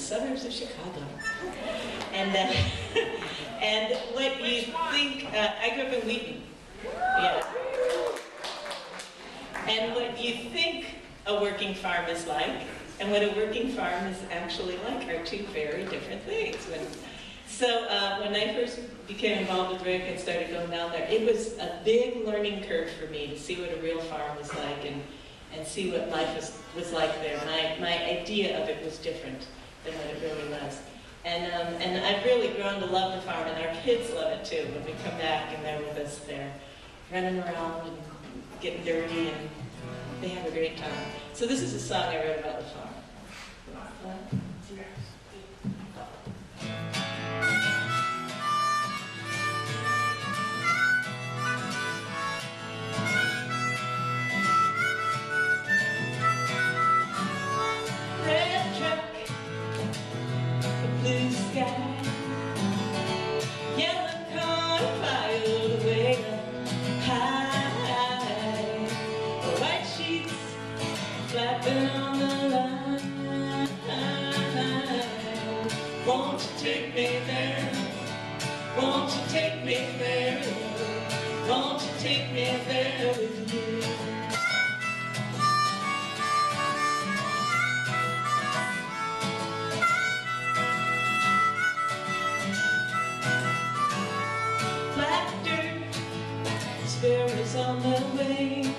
suburbs of Chicago. And, uh, and what you think, uh, I grew up in Wheaton. Yeah. And what you think a working farm is like, and what a working farm is actually like, are two very different things. When, so uh, when I first became involved with Rick and started going down there, it was a big learning curve for me to see what a real farm was like and, and see what life was, was like there. My, my idea of it was different than what it really was. And, um, and I've really grown to love the farm, and our kids love it too. When we come back and they're with us, they're running around and getting dirty, and they have a great time. So this is a song I wrote about the farm. Won't you take me there? Won't you take me there? Won't you take me there with you? Sparrows on the way.